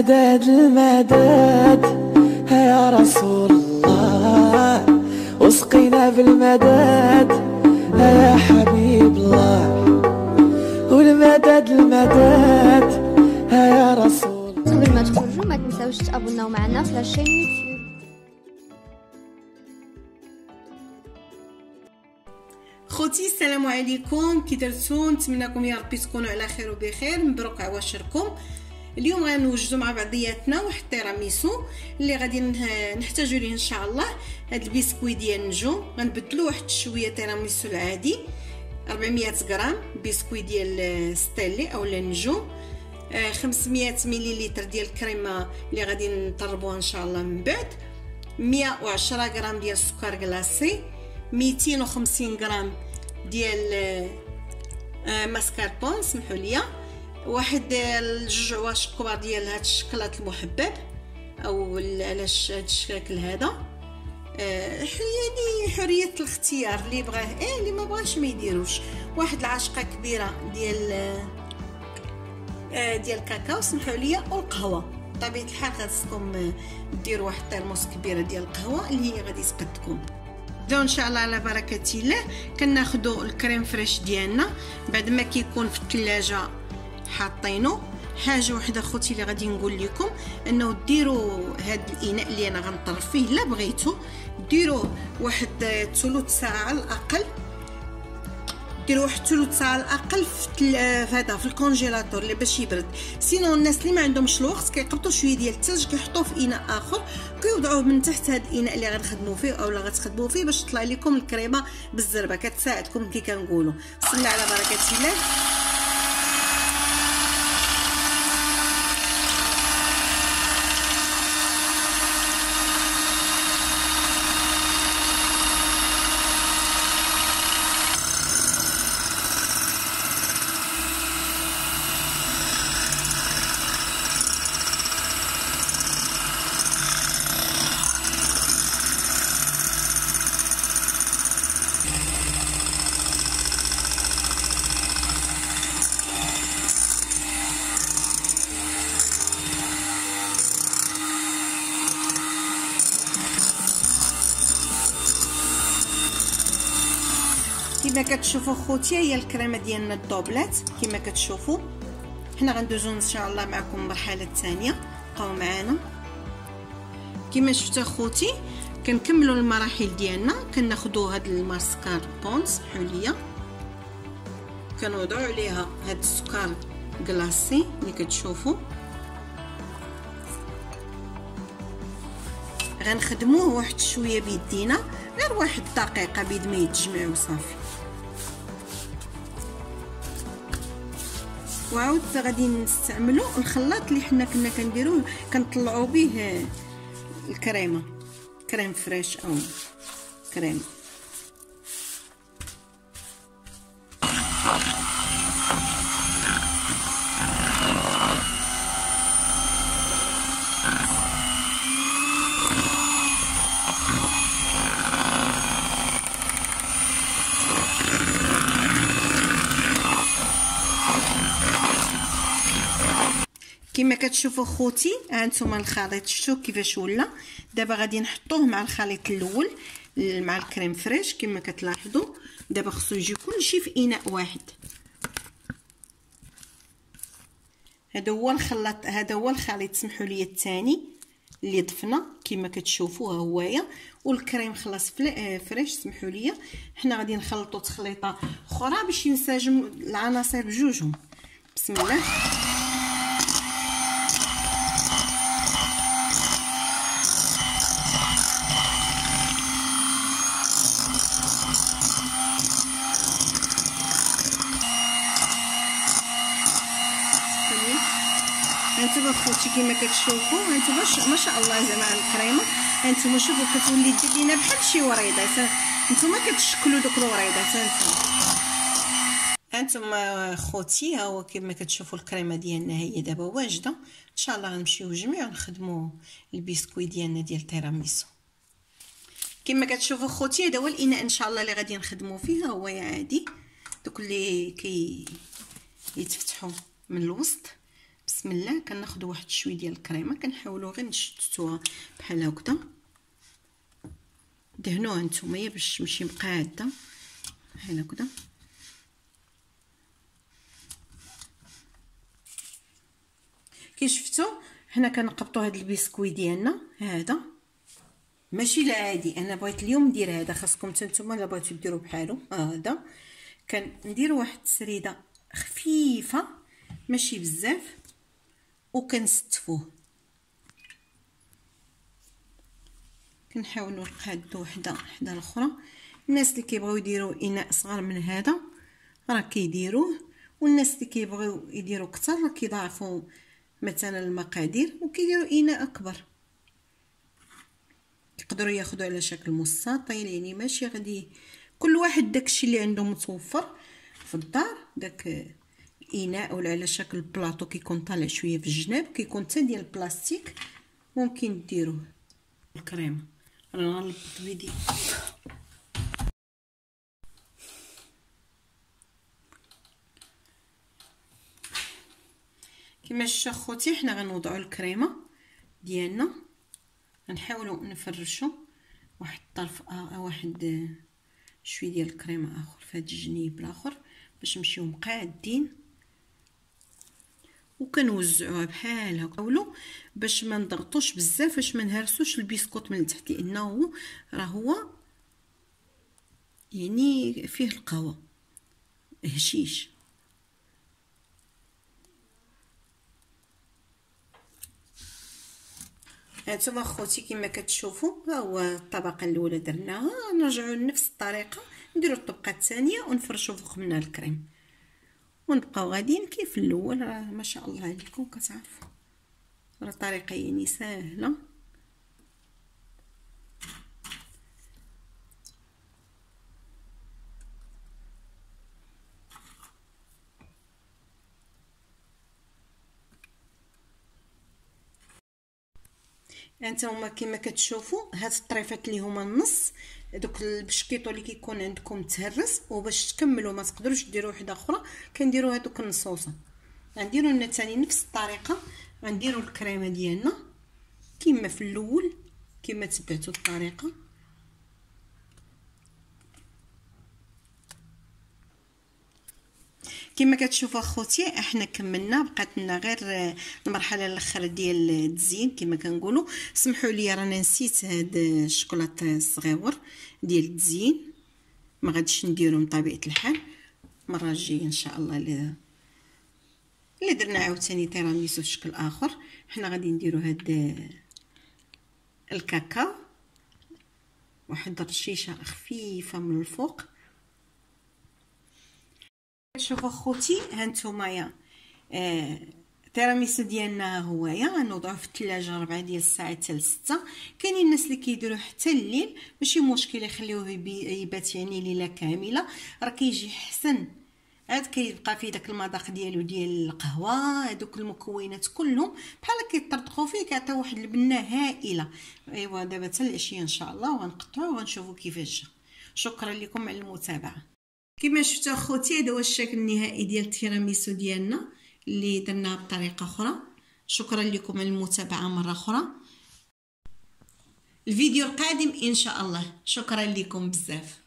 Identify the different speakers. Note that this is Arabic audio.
Speaker 1: المدد المدد يا رسول الله وسقينا بالمدد يا حبيب الله والمدد المدد يا رسول
Speaker 2: قبل ما تخرجوا ما تنساوش تابوناو معنا في la chaîne YouTube
Speaker 3: خوتي السلام عليكم. كي درتو نتمنىكم يا ربي تكونوا على خير وبخير. مبروك عواشركم اليوم غنوجدوا مع بعضياتنا واحد التيراميسو اللي غادي نحتاجو ليه إن شاء الله. هاد البسكوي ديال النجوم غنبدلو واحد شوية تيراميسو العادي. 400 غرام. بسكوي ديال stelle أو النجوم 500 مليلتر ديال الكريمه اللي غادي نضربوها إن شاء الله من بعد. 110 غرام ديال السكر glacé 250 غرام ديال آه، ماسكاربون سمحوا لي واحد الجوج كبار ديال هاد الشكلاط المحبب أو على هاد الشكل هذا؟ آه، يعني حرية الاختيار اللي بغاه. إيه اللي ما بغاش ما يديروش. واحد العاشقة كبيرة ديال آه، ديال الكاكاو سمحوا لي والقهوة. بطبيعه الحال خاصكم ديروا واحد الترموس كبيرة ديال القهوة اللي هي غادي تقدكم نبداو إن شاء الله على بركة الله كناخذوا ال crème fraîche ديالنا. بعد ما كيكون في الثلاجه حاطينه حاجة وحدة خوتي اللي غادي نقول لكم أنه ديروا هذا الإناء اللي أنا غنضرب فيه الا بغيتو. ديروا واحد ثلث ساعة على الأقل. ديروا واحد ثلث ساعة على الأقل في هذا في ال congélateur اللي باش يبرد. sinon الناس اللي ما عندهمش الوقت كيقبطوا شوية ديال الثلج كيحطوه في إناء آخر كيوضعوه من تحت هذا الإناء اللي غنخدموا فيه أو اللي غتخدموا فيه باش تطلع لكم الكريمة بالزربة. كتساعدكم كي كنقولوا. الله على بركة الله. كما كتشوفوا خوتي هي الكريمة ديالنا الدوبلات كما كتشوفوا. حنا غندوزو إن شاء الله معكم المرحله الثانية بقاو معنا كما شفتوا خوتي كنكملوا المراحل ديالنا. كناخذوا هاد الماسكار بون سمحوا لي كنوضعوا عليها هاد السكر كلاصي اللي كتشوفوا غنخدموه واحد شوية بيدينا غير واحد الدقيقة بيد ما يتجمع وصافي وعاود غادي نستعملوا الخلاط اللي حنا كنا كنديروه كنطلعوا به الكريمة. كريم فريش أو كريم. كما كتشوفوا خوتي هانتوما الخليط شفتوا كيفاش ولا؟ دابا غادي نحطوه مع الخليط الأول مع الكريم فريش كما كتلاحظوا دابا خصو يجي كلشي في إناء واحد. هذا هو الخلاط هذا هو الخليط سمحوا لي الثاني اللي ضفنا كما كتشوفوا ها هويا. والكريم خلاص فريش سمحوا لي. حنا غادي نخلطوا تخليطة أخرى باش ينسجم العناصر بجوجهم. بسم الله. هانتوما خوتي كما كتشوفوا هانتوما ما شاء الله زعما الكريمه هانتوما شوفوا كتولي تجي لينا بحال شي وريضات هانتوما كتشكلوا دوك الوريضات هانتوما هانتوما خوتي ها هو كما كتشوفوا الكريمة ديالنا هي دابا واجدة. إن شاء الله غنمشيو جميع ونخدموا البسكوي ديالنا ديال التيراميسو كما كتشوفوا خوتي هذا هو الإناء إن شاء الله اللي غادي نخدموا فيه. هو عادي. دوك اللي كي يتفتحوا من الوسط. بسم الله. كناخذ واحد شوية ديال الكريمه كنحاولوا غير نشتتوها بحال هكذا. دهنوها نتوما باش تمشي مقاده بحال هكذا. كي شفتوا حنا كنقبطوا هاد البسكوي ديالنا هذا. ماشي العادي أنا بغيت اليوم ندير هذا خاصكم حتى نتوما الا بغيتو ديروا بحالو هذا. كندير واحد السريده خفيفة ماشي بزاف. وكنستفوه كنحاولوا نقادو وحده حدا الأخرى. الناس اللي كيبغيو يديروا إناء صغر من هذا راه كيديروه والناس اللي كيبغيو يديروا راه كيضاعفوا مثلا المقادير وكيديروا إناء أكبر. يقدروا ياخذوا على شكل مستطيل يعني ماشي غادي كل واحد داكشي اللي عنده متوفر في الدار داك الاناء ولا على شكل بلاطو كيكون طالع شوية في الجناب كيكون حتى ديال البلاستيك ممكن ديروه الكريمه أنا غنلبط بيدي كما شفتوا خوتي حنا غنوضعوا الكريمه ديالنا غنحاولوا نفرشوا واحد الطرف آه واحد شوية ديال الكريمه اخر في هذا الجنيب الآخر باش نمشيو مقادين وكنوزعوها بحال هكا. ولو باش ما نضغطوش بزاف باش ما نهرسوش البسكوت من التحت لأنه راه هو يعني فيه القهوة هشيش. هانتوما خوتي كما كتشوفوا ها هو الطبقة الأولى درناها. نرجعوا لنفس الطريقة نديروا الطبقة الثانية ونفرشوا فوق منها الكريم. ونبقاو غاديين كيف الأول؟ راه ما شاء الله عليكم كتعرفوا. راه طريقه يعني سهله هانتوما كما كتشوفوا هاد الطريفات اللي هما النص دوك البشكيطو اللي كيكون عندكم تهرس وباش تكملوا ما تقدروش ديروا وحدة أخرى كنديروا هذوك النصوصة. غنديروا لنا ثاني نفس الطريقة غنديروا الكريمة ديالنا كما في الأول كما تبعتوا الطريقة. كما كتشوفوا اخوتي إحنا كملنا بقات لنا غير المرحلة الآخر ديال التزيين كما كنقولوا. سمحوا لي رانا نسيت هاد الشوكولاط الصغيور ديال التزيين. ما غاديش نديرو من طبيعة الحال. المره الجايه إن شاء الله اللي اللي درنا عاوتاني تيراميسو بشكل آخر. حنا غادي نديرو هاد الكاكاو. واحد الرشيشة خفيفة من الفوق. شوفوا خوتي هانتوما آه التيراميسو ديالنا هويا غنوضعوه في الثلاجه ربعة ديال الساعات حتى لستة كاينين الناس اللي كيديروه حتى الليل ماشي مشكل يخليوه يبات يعني ليلة كاملة. راه كيجي حسن. عاد كيبقى فيه داك المذاق ديالو ديال القهوة هذوك المكونات كلهم. بحال كيطرطقوا فيه كيعطيو واحد البنة هائلة. أيوا دابا حتى العشية إن شاء الله وغنقطعوه وغنشوفوا كيفاش شكرا لكم على المتابعة. كما شفتوا اخوتي هذا هو الشكل النهائي ديال التيراميسو ديالنا اللي درناه بطريقة أخرى. شكرا لكم على المتابعة مرة أخرى. الفيديو القادم إن شاء الله. شكرا لكم بزاف.